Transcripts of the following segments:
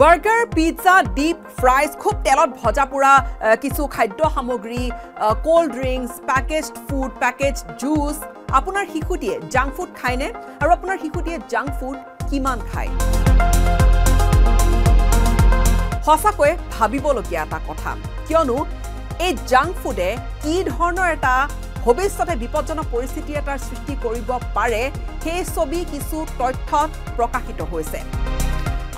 Burger pizza deep fries খুব তেলত ভজা পোৰা কিছু খাদ্য সামগ্ৰী cold drinks packaged food package juice আপোনাৰ শিশুটিয়ে জাংক ফুড খায়নে? আৰু আপোনাৰ শিশুটিয়ে জাংক ফুড কিমান খায়? সঁচাকৈ ভাবিবলগীয়া এটা কথা। কিয়নো এই জাংক ফুডে কি ধৰণৰ এটা ভৱিষ্যতে বিপদজনক পৰিস্থিতি এটাৰ সৃষ্টি কৰিব পাৰে সেই ছবি কিছু তথ্যত প্ৰকাশিত হৈছে।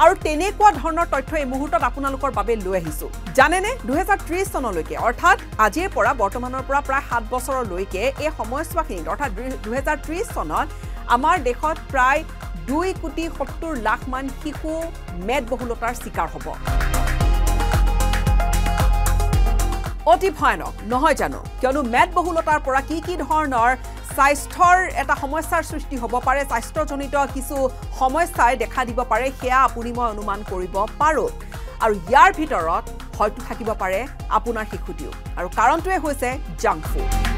আৰু তেনেকুৱা ধৰণৰ তথ্য এই মুহূৰ্তত আপোনালোকৰ বাবে লৈ আহিছোঁ। জানেনে? দুহেজাৰ ত্ৰিছ চনলৈকে অৰ্থাৎ আজিৰ পৰা বৰ্তমানৰ পৰা প্ৰায় সাত বছৰলৈকে এই সময়ছোৱাখিনিত অৰ্থাৎ দুহেজাৰ ত্ৰিছ চনত আমাৰ দেশত প্ৰায় দুই কোটি সত্তৰ লাখমান শিশু মেদবহুলতাৰ চিকাৰ হ'ব। অতি ভয়ানক নহয় জানো? কিয়নো মেদবহুলতাৰ পৰা কি কি ধৰণৰ স্বাস্থ্যৰ এটা সমস্যাৰ সৃষ্টি হ'ব পাৰে স্বাস্থ্যজনিত কিছু সমস্যাই দেখা দিব পাৰে সেয়া আপুনি মই অনুমান কৰিব পাৰোঁ। আৰু ইয়াৰ ভিতৰত হয়তো থাকিব পাৰে আপোনাৰ শিশুটিও। আৰু কাৰণটোৱে হৈছে জাংক ফুড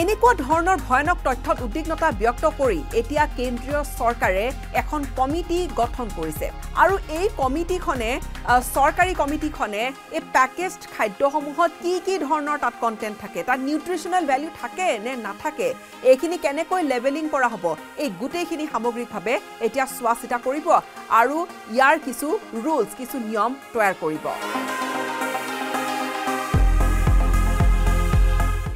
এনেকুৱা ধৰণৰ ভয়ানক তথ্যত উদ্বিগ্নতা ব্যক্ত কৰি এতিয়া কেন্দ্ৰীয় চৰকাৰে এখন কমিটি গঠন কৰিছে। আৰু এই কমিটিখনে চৰকাৰী কমিটিখনে এই পেকেজড খাদ্যসমূহত কি কি ধৰণৰ তাত কণ্টেণ্ট থাকে? তাত নিউট্ৰিশ্যনেল ভেলিউ থাকে নে নাথাকে? এইখিনি কেনেকৈ লেভেলিং কৰা হ'ব? এই গোটেইখিনি সামগ্ৰিকভাৱে এতিয়া চোৱা চিতা কৰিব। আৰু ইয়াৰ কিছু ৰুলছ কিছু নিয়ম তৈয়াৰ কৰিব।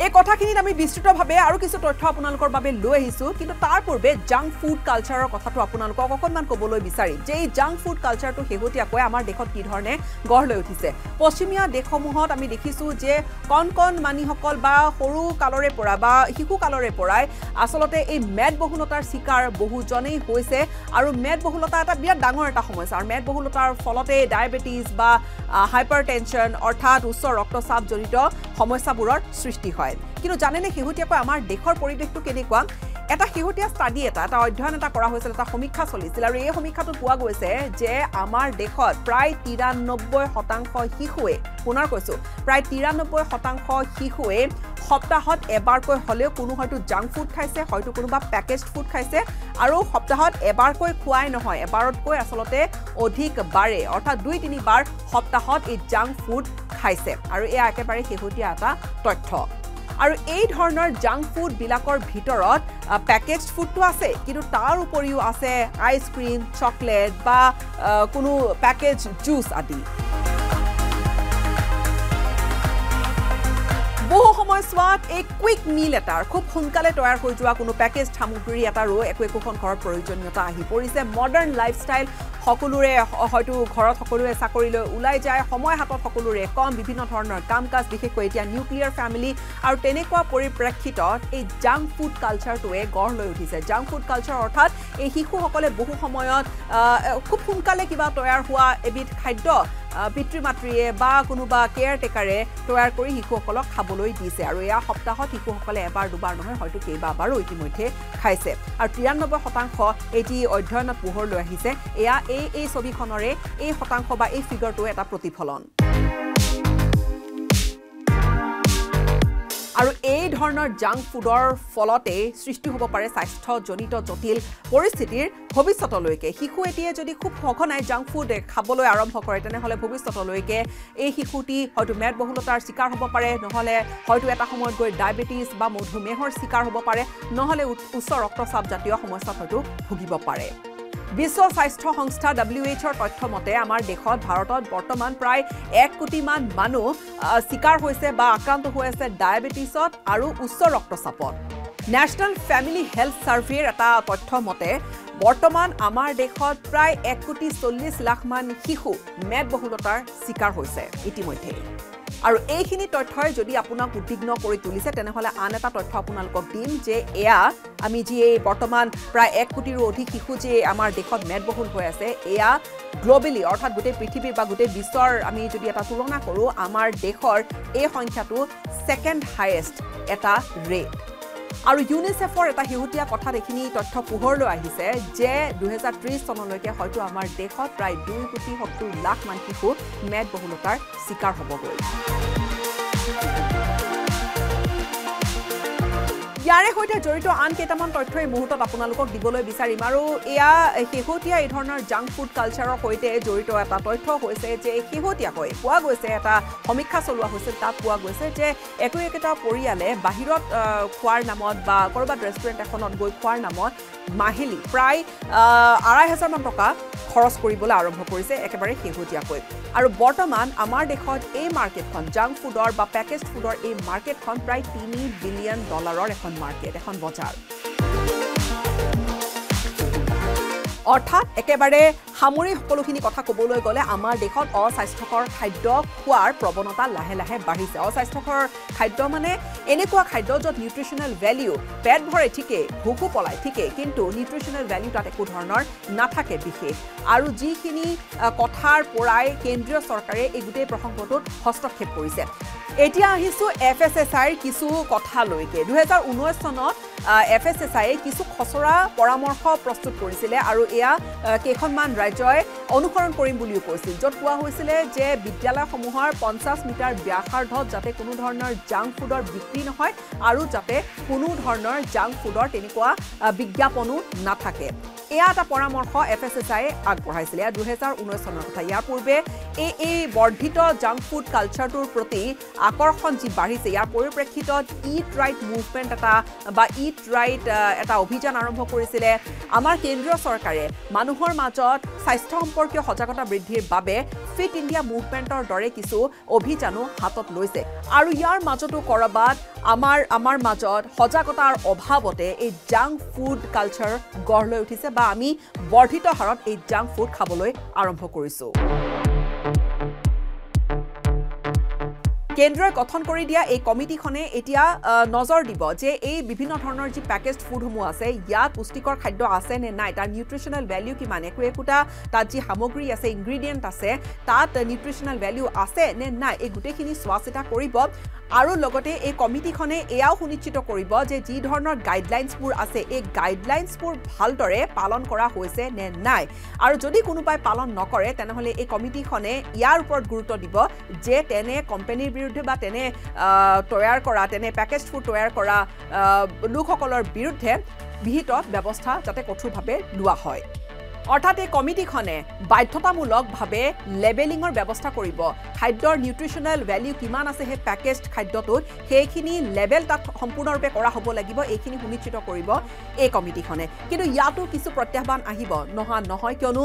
এই কথাখিনিত আমি বিস্তৃতভাৱে আৰু কিছু তথ্য আপোনালোকৰ বাবে লৈ আহিছোঁ। কিন্তু তাৰ পূৰ্বে জাংক ফুড কালচাৰৰ কথাটো আপোনালোকক অকণমান ক'বলৈ বিচাৰিম। যে এই জাংক ফুড কালচাৰটো শেহতীয়াকৈ আমাৰ দেশত কি ধৰণে গঢ় লৈ উঠিছে? পশ্চিমীয়া দেশসমূহত আমি দেখিছোঁ যে কণ কণ মানিসকল বা সৰু কালৰে পৰা বা শিশুকালৰে পৰাই আচলতে এই মেদবহুলতাৰ চিকাৰ বহুজনেই হৈছে আৰু মেদবহুলতা এটা বিৰাট ডাঙৰ এটা সমস্যা। আৰু মেদবহুলতাৰ ফলতে ডায়েবেটিছ বা হাইপাৰ টেনশ্যন অৰ্থাৎ উচ্চ ৰক্তচাপজনিত সমস্যাবোৰৰ সৃষ্টি হয়। কিন্তু জানেনে শেহতীয়াকৈ আমাৰ দেশৰ পৰিৱেশটো কেনেকুৱা? এটা শেহতীয়া ষ্টাডি এটা এটা অধ্যয়ন এটা কৰা হৈছিল এটা সমীক্ষা চলিছিল আৰু এই সমীক্ষাটোত পোৱা গৈছে যে আমাৰ দেশত প্ৰায় তিৰান্নব্বৈ শতাংশ শিশুৱে পুনৰ কৈছোঁ প্ৰায় তিৰান্নব্বৈ শতাংশ শিশুৱে সপ্তাহত এবাৰকৈ হ'লেও কোনো হয়তো জাংক ফুড খাইছে হয়তো কোনোবা পেকেজ ফুড খাইছে আৰু সপ্তাহত এবাৰকৈ খোৱাই নহয় এবাৰতকৈ আচলতে অধিক বাৰে অৰ্থাৎ দুই তিনিবাৰ সপ্তাহত এই জাংক ফুড খাইছে আৰু এয়া একেবাৰে শেহতীয়া এটা তথ্য। আৰু এই ধৰণৰ জাংক ফুডবিলাকৰ ভিতৰত পেকেজ ফুডটো আছে কিন্তু তাৰ উপৰিও আছে আইচক্ৰীম চকলেট বা কোনো পেকেজ জুচ আদি। বহু সময়ছোৱাত এই কুইক মিল এটাৰ খুব সোনকালে তৈয়াৰ হৈ যোৱা কোনো পেকেজ সামগ্ৰী এটাৰো একো একোখন ঘৰত প্ৰয়োজনীয়তা আহি পৰিছে। মডাৰ্ণ লাইফষ্টাইল সকলোৰে হয়তো ঘৰত সকলোৱে চাকৰিলৈ ওলাই যায় সময় হাতত সকলোৰে কম বিভিন্ন ধৰণৰ কাম কাজ বিশেষকৈ এতিয়া নিউক্লিয়াৰ ফেমিলি আৰু তেনেকুৱা পৰিপ্ৰেক্ষিতত এই জাংক ফুড কালচাৰটোৱে গঢ় লৈ উঠিছে। জাংক ফুড কালচাৰ অৰ্থাৎ এই শিশুসকলে বহু সময়ত খুব সোনকালে কিবা তৈয়াৰ হোৱা এবিধ খাদ্য পিতৃ মাতৃয়ে বা কোনোবা কেয়াৰ টেকাৰে তৈয়াৰ কৰি শিশুসকলক খাবলৈ দিছে। আৰু এয়া সপ্তাহত শিশুসকলে এবাৰ দুবাৰ নহয় হয়তো কেইবাবাৰো ইতিমধ্যে খাইছে। আৰু তিৰান্নব্বৈ শতাংশ এটি অধ্যয়নত পোহৰ লৈ আহিছে। এয়া এই এই ছবিখনৰে এই শতাংশ বা এই ফিগাৰটো এটা প্ৰতিফলন। আৰু এই ধৰণৰ জাংক ফুডৰ ফলতে সৃষ্টি হ'ব পাৰে স্বাস্থ্যজনিত জটিল পৰিস্থিতিৰ ভৱিষ্যতলৈকে। শিশু এটিয়ে যদি খুব সঘনাই জাংক ফুড খাবলৈ আৰম্ভ কৰে তেনেহ'লে ভৱিষ্যতলৈকে এই শিশুটি হয়তো মেদবহুলতাৰ চিকাৰ হ'ব পাৰে নহ'লে হয়তো এটা সময়ত গৈ ডায়েবেটিছ বা মধুমেহৰ চিকাৰ হ'ব পাৰে নহ'লে উচ্চ ৰক্তচাপ জাতীয় সমস্যাত হয়তো ভুগিব পাৰে। বিশ্ব স্বাস্থ্য সংস্থা ডাব্লিউ এইচৰ তথ্য মতে আমাৰ দেশত ভাৰতত বৰ্তমান প্ৰায় এক কোটিমান মানুহ চিকাৰ হৈছে বা আক্ৰান্ত হৈ আছে ডায়েবেটিছত আৰু উচ্চ ৰক্তচাপত। নেশ্যনেল ফেমিলি হেল্থ ছাৰ্ভেৰ এটা তথ্য মতে বৰ্তমান আমাৰ দেশত প্ৰায় এক কোটি চল্লিছ লাখমান শিশু মেদবহুলতাৰ চিকাৰ হৈছে। ইতিমধ্যে আৰু এইখিনি তথ্যই যদি আপোনাক উদ্বিগ্ন কৰি তুলিছে তেনেহ'লে আন এটা তথ্য আপোনালোকক দিম যে এয়া আমি যি এই বৰ্তমান প্ৰায় এক কোটিৰো অধিক শিশু যি আমাৰ দেশত মেদবহুল হৈ আছে এয়া গ্ল'বেলি অৰ্থাৎ গোটেই পৃথিৱীৰ বা গোটেই বিশ্বৰ আমি যদি এটা তুলনা কৰোঁ আমাৰ দেশৰ এই সংখ্যাটো ছেকেণ্ড হায়েষ্ট এটা ৰেট আৰু ইউনিচেফৰ এটা শেহতীয়া কথাত এইখিনি তথ্য পোহৰলৈ আহিছে যে দুহেজাৰ ত্ৰিছ চনলৈকে হয়তো আমাৰ দেশত প্ৰায় দুই কোটি সত্তৰ লাখমান শিশু মেদবহুলতাৰ চিকাৰ হ'বগৈ। ইয়াৰে সৈতে জড়িত আন কেইটামান তথ্য এই মুহূৰ্তত আপোনালোকক দিবলৈ বিচাৰিম। আৰু এয়া শেহতীয়া এই ধৰণৰ জাংক ফুড কালচাৰৰ সৈতে জড়িত এটা তথ্য হৈছে যে শেহতীয়াকৈ পোৱা গৈছে এটা সমীক্ষা চলোৱা হৈছিল তাত পোৱা গৈছে যে একো একেটা পৰিয়ালে বাহিৰত খোৱাৰ নামত বা ক'ৰবাত ৰেষ্টুৰেণ্ট এখনত গৈ খোৱাৰ নামত মাহিলী প্ৰায় আঢ়াই হাজাৰমান টকা খৰচ কৰিবলৈ আৰম্ভ কৰিছে একেবাৰে শেহতীয়াকৈ। আৰু বৰ্তমান আমাৰ দেশত এই মাৰ্কেটখন জাংক ফুডৰ বা পেকেজ ফুডৰ এই মাৰ্কেটখন প্ৰায় তিনি বিলিয়ন ডলাৰৰ এখন মাৰ্কেট এখন বজাৰ। অৰ্থাৎ একেবাৰে সামৰি সকলোখিনি কথা ক'বলৈ গ'লে আমাৰ দেশত অস্বাস্থ্যকৰ খাদ্য খোৱাৰ প্ৰৱণতা লাহে লাহে বাঢ়িছে। অস্বাস্থ্যকৰ খাদ্য মানে এনেকুৱা খাদ্য য'ত নিউট্ৰিশ্যনেল ভেলিউ পেট ভৰে ঠিকেই ভোকো পলায় ঠিকেই কিন্তু নিউট্ৰিশ্যনেল ভেলিউ তাত একো ধৰণৰ নাথাকে বিশেষ। আৰু যিখিনি কথাৰ পৰাই কেন্দ্ৰীয় চৰকাৰে এই গোটেই প্ৰসংগটোত হস্তক্ষেপ কৰিছে। এতিয়া আহিছোঁ এফ এছ এছ আইৰ কিছু কথালৈকে দুহেজাৰ ঊনৈছ চনত এফ এছ এছ আইয়ে কিছু খচৰা পৰামৰ্শ প্ৰস্তুত কৰিছিলে আৰু এয়া কেইখনমান ৰাজ্যই অনুসৰণ কৰিম বুলিও কৈছিল য'ত কোৱা হৈছিলে যে বিদ্যালয়সমূহৰ পঞ্চাছ মিটাৰ ব্যাসাৰ্ধত যাতে কোনো ধৰণৰ জাংক ফুডৰ বিক্ৰী নহয় আৰু যাতে কোনো ধৰণৰ জাংক ফুডৰ তেনেকুৱা বিজ্ঞাপনো নাথাকে। এয়া এটা পৰামৰ্শ এফ এছ এছ আইয়ে আগবঢ়াইছিলে। এয়া দুহেজাৰ ঊনৈছ চনৰ কথা। ইয়াৰ পূৰ্বে এই এই বৰ্ধিত জাংক ফুড কালচাৰটোৰ প্ৰতি আকৰ্ষণ যি বাঢ়িছে ইয়াৰ পৰিপ্ৰেক্ষিতত ইট ৰাইট মুভমেণ্ট এটা বা ইট ৰাইট এটা অভিযান আৰম্ভ কৰিছিলে আমাৰ কেন্দ্ৰীয় চৰকাৰে। মানুহৰ মাজত স্বাস্থ্য সম্পৰ্কীয় সজাগতা বৃদ্ধিৰ বাবে ফিট ইণ্ডিয়া মুভমেণ্টৰ দৰে কিছু অভিযানো হাতত লৈছে। আৰু ইয়াৰ মাজতো ক'ৰবাত আমাৰ আমাৰ মাজত সজাগতাৰ অভাৱতে এই জাংক ফুড কালচাৰ গঢ় লৈ উঠিছে বা আমি বৰ্ধিত হাৰত এই জাংক ফুড খাবলৈ আৰম্ভ কৰিছোঁ। কেন্দ্ৰই গঠন কৰি দিয়া এই কমিটিখনে এতিয়া নজৰ দিব যে এই বিভিন্ন ধৰণৰ যি পেকেজড ফুডসমূহ আছে ইয়াত পুষ্টিকৰ খাদ্য আছে নে নাই তাৰ নিউট্ৰিশ্যনেল ভেলিউ কিমান একো একোটা তাত যি সামগ্ৰী আছে ইনগ্ৰিডিয়েণ্ট আছে তাত নিউট্ৰিশ্যনেল ভেলিউ আছে নে নাই এই গোটেইখিনি চোৱা চিতা কৰিব। আৰু লগতে এই কমিটিখনে এয়াও সুনিশ্চিত কৰিব যে যি ধৰণৰ গাইডলাইনছবোৰ আছে এই গাইডলাইনছবোৰ ভালদৰে পালন কৰা হৈছে নে নাই। আৰু যদি কোনোবাই পালন নকৰে তেনেহ'লে এই কমিটিখনে ইয়াৰ ওপৰত গুৰুত্ব দিব যে তেনে কোম্পানীৰ বিৰুদ্ধে বা তেনে তৈয়াৰ কৰা তেনে পেকেজ ফুড তৈয়াৰ কৰা লোকসকলৰ বিৰুদ্ধে বিহিত ব্যৱস্থা যাতে কঠোৰভাৱে লোৱা হয়। অৰ্থাৎ এই কমিটিখনে বাধ্যতামূলকভাৱে লেবেলিঙৰ ব্যৱস্থা কৰিব। খাদ্যৰ নিউট্ৰিশ্যনেল ভেলিউ কিমান আছে সেই পেকেজড খাদ্যটোত সেইখিনি লেবেল তাত সম্পূৰ্ণৰূপে কৰা হ'ব লাগিব এইখিনি সুনিশ্চিত কৰিব এই কমিটিখনে। কিন্তু ইয়াতো কিছু প্ৰত্যাহ্বান আহিব। নোহোৱা নহয় কিয়নো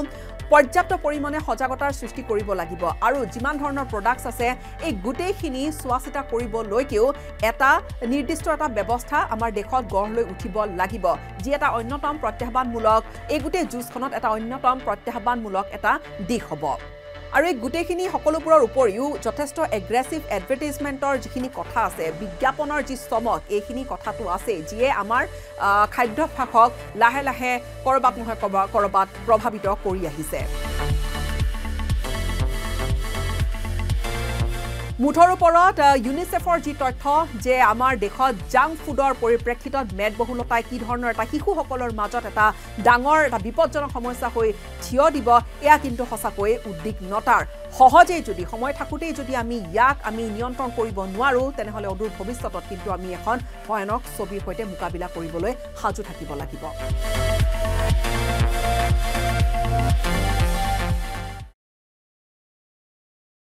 পৰ্যাপ্ত পৰিমাণে সজাগতাৰ সৃষ্টি কৰিব লাগিব আৰু যিমান ধৰণৰ প্ৰডাক্টছ আছে এই গোটেইখিনি চোৱা চিতা কৰিবলৈকেও এটা নিৰ্দিষ্ট এটা ব্যৱস্থা আমাৰ দেশত গঢ় লৈ উঠিব লাগিব যি এটা অন্যতম প্ৰত্যাহ্বানমূলক এই গোটেই যুঁজখনত এটা অন্যতম প্ৰত্যাহ্বানমূলক এটা দিশ হ'ব। আৰু এই গোটেইখিনি সকলোবোৰৰ উপৰিও যথেষ্ট এগ্ৰেছিভ এডভাৰটাইজমেণ্টৰ যিখিনি কথা আছে বিজ্ঞাপনৰ যি চমক এইখিনি কথাটো আছে যিয়ে আমাৰ খাদ্যভ্যাসক লাহে লাহে ক'ৰবাত নহয় ক'ৰবাত প্ৰভাৱিত কৰি আহিছে। মুঠৰ ওপৰত ইউনিচেফৰ যি তথ্য যে আমাৰ দেশত জাংক ফুডৰ পৰিপ্ৰেক্ষিতত মেদবহুলতাই কি ধৰণৰ এটা শিশুসকলৰ মাজত এটা ডাঙৰ এটা বিপদজনক সমস্যা হৈ থিয় দিব এয়া কিন্তু সঁচাকৈয়ে উদ্বিগ্নতাৰ। সহজেই যদি সময় থাকোঁতেই যদি আমি ইয়াক আমি নিয়ন্ত্ৰণ কৰিব নোৱাৰোঁ তেনেহ'লে অদূৰ ভৱিষ্যতত কিন্তু আমি এখন ভয়ানক ছবিৰ সৈতে মোকাবিলা কৰিবলৈ সাজু থাকিব লাগিব।